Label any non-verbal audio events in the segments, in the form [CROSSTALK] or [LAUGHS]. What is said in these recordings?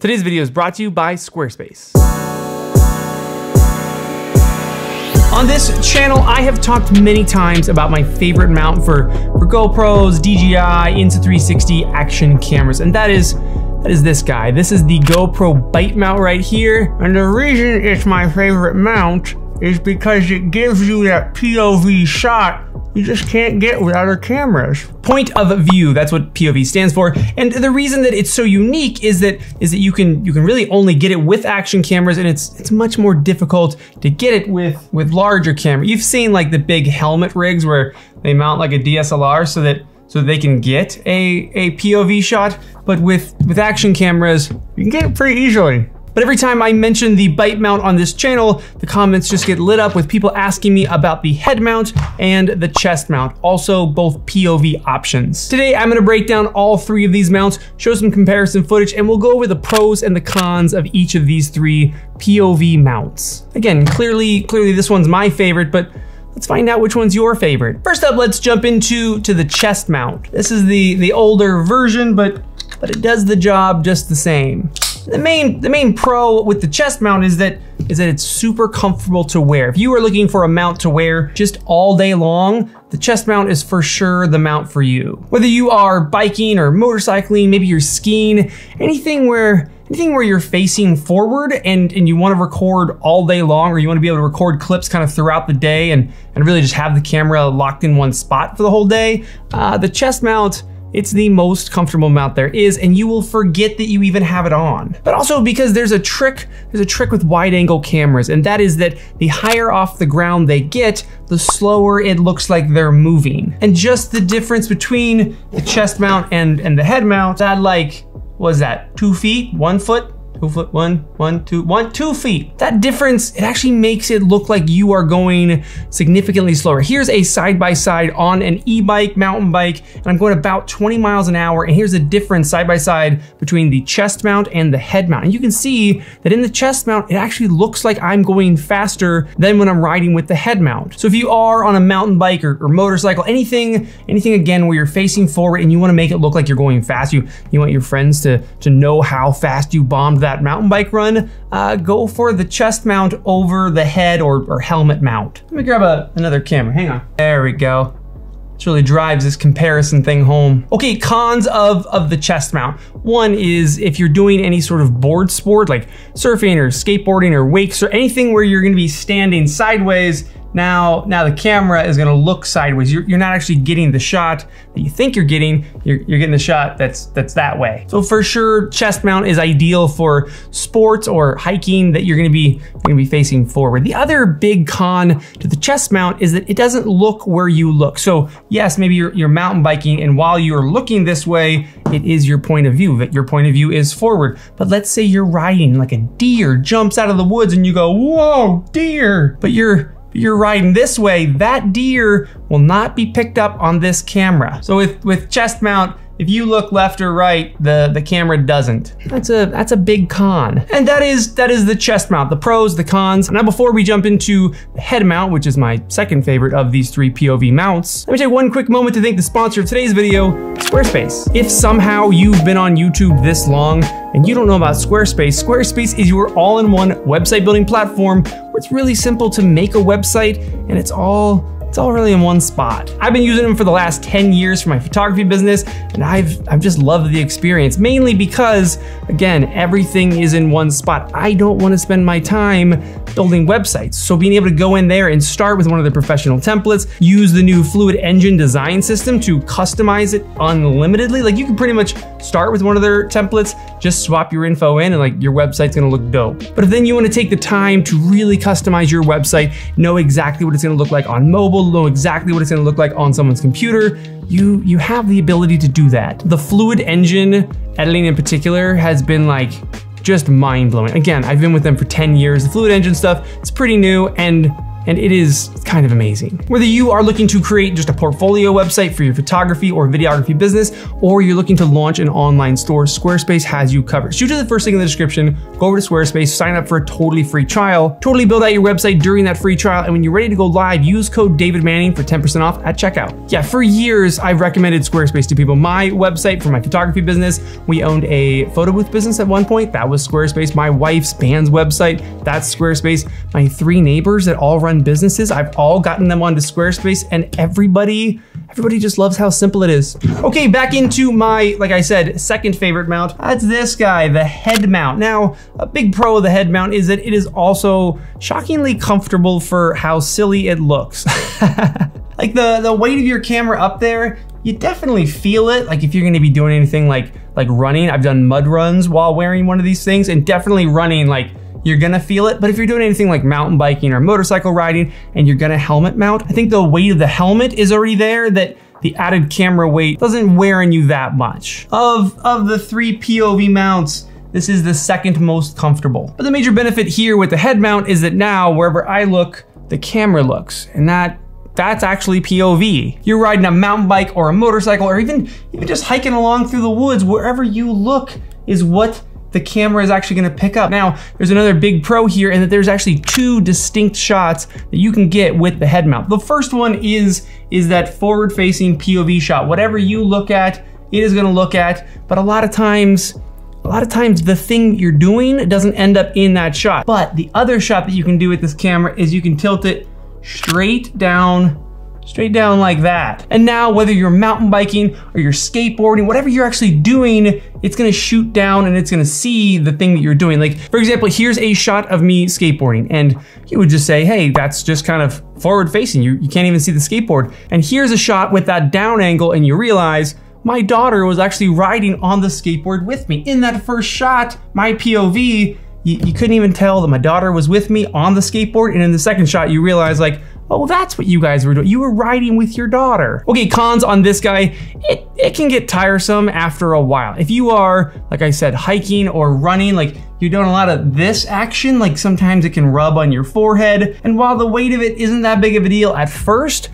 Today's video is brought to you by Squarespace. On this channel, I have talked many times about my favorite mount for, for GoPros, DJI, Insta360 action cameras, and that is that is this guy. This is the GoPro Bite mount right here. And the reason it's my favorite mount is because it gives you that POV shot you just can't get with other cameras. Point of view, that's what POV stands for. And the reason that it's so unique is that is that you can you can really only get it with action cameras and it's it's much more difficult to get it with with larger cameras. You've seen like the big helmet rigs where they mount like a DSLR so that so they can get a, a POV shot, but with, with action cameras, you can get it pretty easily. But every time I mention the bite mount on this channel, the comments just get lit up with people asking me about the head mount and the chest mount, also both POV options. Today, I'm gonna break down all three of these mounts, show some comparison footage, and we'll go over the pros and the cons of each of these three POV mounts. Again, clearly, clearly this one's my favorite, but Let's find out which one's your favorite. First up, let's jump into to the chest mount. This is the, the older version, but, but it does the job just the same. The main, the main pro with the chest mount is that, is that it's super comfortable to wear. If you are looking for a mount to wear just all day long, the chest mount is for sure the mount for you. Whether you are biking or motorcycling, maybe you're skiing, anything where anything where you're facing forward and, and you want to record all day long or you want to be able to record clips kind of throughout the day and, and really just have the camera locked in one spot for the whole day, uh, the chest mount it's the most comfortable mount there is, and you will forget that you even have it on. But also because there's a trick, there's a trick with wide angle cameras, and that is that the higher off the ground they get, the slower it looks like they're moving. And just the difference between the chest mount and, and the head mount, that like, was that two feet, one foot? Two foot, one, one, two, one, two feet. That difference, it actually makes it look like you are going significantly slower. Here's a side-by-side -side on an e-bike, mountain bike, and I'm going about 20 miles an hour, and here's the difference side-by-side -side between the chest mount and the head mount. And you can see that in the chest mount, it actually looks like I'm going faster than when I'm riding with the head mount. So if you are on a mountain bike or, or motorcycle, anything, anything again where you're facing forward and you wanna make it look like you're going fast, you, you want your friends to, to know how fast you bombed that that mountain bike run, uh, go for the chest mount over the head or, or helmet mount. Let me grab a, another camera, hang on. There we go. This really drives this comparison thing home. Okay, cons of, of the chest mount. One is if you're doing any sort of board sport like surfing or skateboarding or wakes or anything where you're gonna be standing sideways now, now the camera is gonna look sideways. You're, you're not actually getting the shot that you think you're getting. You're, you're getting the shot that's that's that way. So for sure, chest mount is ideal for sports or hiking that you're gonna be you're gonna be facing forward. The other big con to the chest mount is that it doesn't look where you look. So yes, maybe you're, you're mountain biking, and while you're looking this way, it is your point of view. That your point of view is forward. But let's say you're riding like a deer jumps out of the woods, and you go, "Whoa, deer!" But you're you're riding this way, that deer will not be picked up on this camera. So with, with chest mount, if you look left or right, the, the camera doesn't. That's a that's a big con. And that is that is the chest mount, the pros, the cons. Now before we jump into the head mount, which is my second favorite of these three POV mounts, let me take one quick moment to thank the sponsor of today's video, Squarespace. If somehow you've been on YouTube this long and you don't know about Squarespace, Squarespace is your all-in-one website building platform where it's really simple to make a website and it's all it's all really in one spot. I've been using them for the last 10 years for my photography business, and I've, I've just loved the experience, mainly because, again, everything is in one spot. I don't wanna spend my time building websites. So being able to go in there and start with one of the professional templates, use the new Fluid Engine design system to customize it unlimitedly. Like you can pretty much start with one of their templates, just swap your info in and like your website's gonna look dope. But if then you wanna take the time to really customize your website, know exactly what it's gonna look like on mobile, know exactly what it's gonna look like on someone's computer, you, you have the ability to do that. The Fluid Engine editing in particular has been like just mind blowing. Again, I've been with them for 10 years. The Fluid Engine stuff, it's pretty new and and it is kind of amazing. Whether you are looking to create just a portfolio website for your photography or videography business, or you're looking to launch an online store, Squarespace has you covered. Shoot to the first link in the description, go over to Squarespace, sign up for a totally free trial, totally build out your website during that free trial, and when you're ready to go live, use code David Manning for 10% off at checkout. Yeah, for years, I've recommended Squarespace to people. My website for my photography business, we owned a photo booth business at one point, that was Squarespace. My wife's band's website, that's Squarespace. My three neighbors that all run businesses, I've all gotten them onto Squarespace and everybody, everybody just loves how simple it is. Okay, back into my, like I said, second favorite mount. That's this guy, the head mount. Now, a big pro of the head mount is that it is also shockingly comfortable for how silly it looks. [LAUGHS] like the, the weight of your camera up there, you definitely feel it. Like if you're gonna be doing anything like, like running, I've done mud runs while wearing one of these things and definitely running like you're gonna feel it. But if you're doing anything like mountain biking or motorcycle riding and you're gonna helmet mount, I think the weight of the helmet is already there that the added camera weight doesn't wear on you that much. Of, of the three POV mounts, this is the second most comfortable. But the major benefit here with the head mount is that now wherever I look, the camera looks. And that that's actually POV. You're riding a mountain bike or a motorcycle or even, even just hiking along through the woods, wherever you look is what the camera is actually gonna pick up. Now, there's another big pro here in that there's actually two distinct shots that you can get with the head mount. The first one is, is that forward facing POV shot. Whatever you look at, it is gonna look at, but a lot of times, a lot of times the thing you're doing doesn't end up in that shot. But the other shot that you can do with this camera is you can tilt it straight down straight down like that. And now whether you're mountain biking or you're skateboarding, whatever you're actually doing, it's gonna shoot down and it's gonna see the thing that you're doing. Like for example, here's a shot of me skateboarding and you would just say, hey, that's just kind of forward facing. You, you can't even see the skateboard. And here's a shot with that down angle and you realize my daughter was actually riding on the skateboard with me. In that first shot, my POV, you, you, couldn't even tell that my daughter was with me on the skateboard. And in the second shot, you realize like, Oh, that's what you guys were doing. You were riding with your daughter. Okay, cons on this guy. It, it can get tiresome after a while. If you are, like I said, hiking or running, like you're doing a lot of this action, like sometimes it can rub on your forehead. And while the weight of it isn't that big of a deal at first,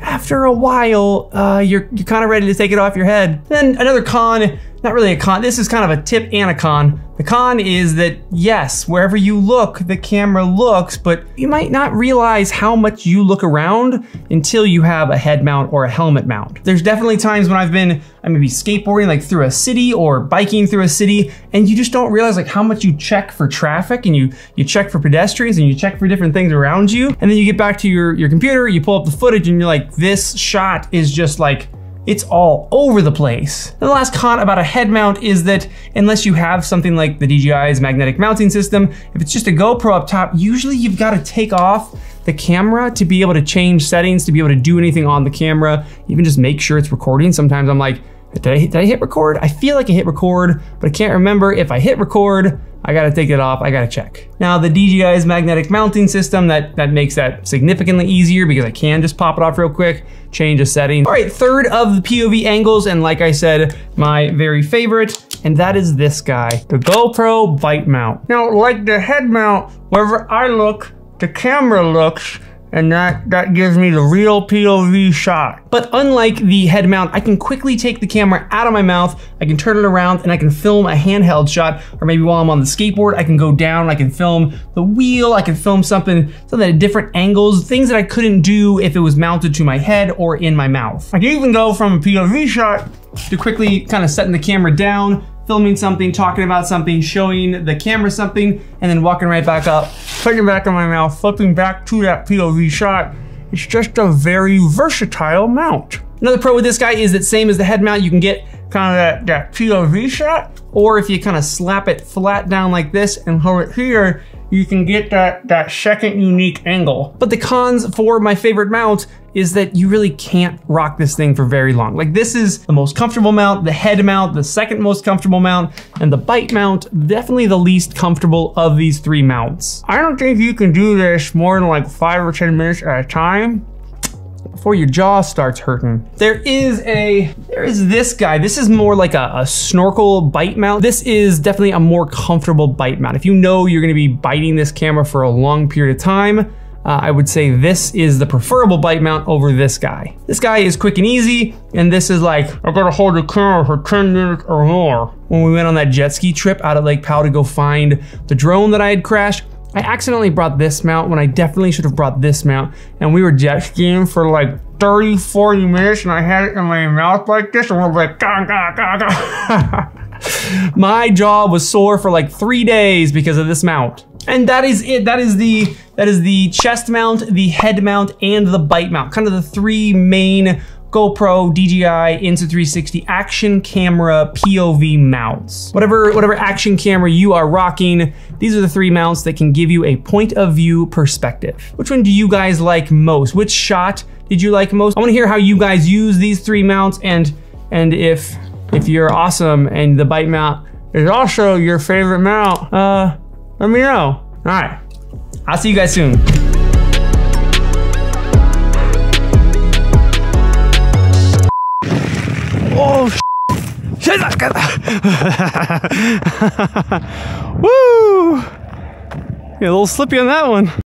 after a while, uh, you're, you're kind of ready to take it off your head. Then another con not really a con, this is kind of a tip and a con. The con is that yes, wherever you look, the camera looks, but you might not realize how much you look around until you have a head mount or a helmet mount. There's definitely times when I've been, I may be skateboarding like through a city or biking through a city, and you just don't realize like how much you check for traffic and you, you check for pedestrians and you check for different things around you. And then you get back to your, your computer, you pull up the footage and you're like, this shot is just like it's all over the place. And the last con about a head mount is that unless you have something like the DJI's magnetic mounting system, if it's just a GoPro up top, usually you've got to take off the camera to be able to change settings, to be able to do anything on the camera, even just make sure it's recording. Sometimes I'm like, did I, did I hit record? I feel like I hit record, but I can't remember if I hit record I gotta take it off, I gotta check. Now the DJI's magnetic mounting system, that, that makes that significantly easier because I can just pop it off real quick, change a setting. All right, third of the POV angles, and like I said, my very favorite, and that is this guy, the GoPro Bite Mount. Now, like the head mount, wherever I look, the camera looks, and that, that gives me the real POV shot. But unlike the head mount, I can quickly take the camera out of my mouth, I can turn it around, and I can film a handheld shot, or maybe while I'm on the skateboard, I can go down, I can film the wheel, I can film something, something at different angles, things that I couldn't do if it was mounted to my head or in my mouth. I can even go from a POV shot to quickly kind of setting the camera down, filming something, talking about something, showing the camera something, and then walking right back up, putting it back in my mouth, flipping back to that POV shot. It's just a very versatile mount. Another pro with this guy is that same as the head mount, you can get kind of that, that POV shot, or if you kind of slap it flat down like this and hold it here, you can get that, that second unique angle. But the cons for my favorite mount is that you really can't rock this thing for very long. Like this is the most comfortable mount, the head mount, the second most comfortable mount, and the bite mount, definitely the least comfortable of these three mounts. I don't think you can do this more than like five or 10 minutes at a time before your jaw starts hurting. There is a, there is this guy. This is more like a, a, snorkel bite mount. This is definitely a more comfortable bite mount. If you know you're gonna be biting this camera for a long period of time, uh, I would say this is the preferable bite mount over this guy. This guy is quick and easy, and this is like, I gotta hold the camera for 10 minutes or more. When we went on that jet ski trip out at Lake Powell to go find the drone that I had crashed, I accidentally brought this mount when I definitely should have brought this mount. And we were jet skiing for like 30, 40 minutes and I had it in my mouth like this and we're like, gah, gah, gah, gah. [LAUGHS] my jaw was sore for like three days because of this mount. And that is it. That is the that is the chest mount, the head mount, and the bite mount. Kind of the three main GoPro, DJI, Insta360 action camera POV mounts. Whatever, whatever action camera you are rocking, these are the three mounts that can give you a point of view perspective. Which one do you guys like most? Which shot did you like most? I wanna hear how you guys use these three mounts and, and if, if you're awesome and the bite mount is also your favorite mount, uh, let me know. All right, I'll see you guys soon. Oh, shit. [LAUGHS] Woo! Yeah, a little slippy on that one.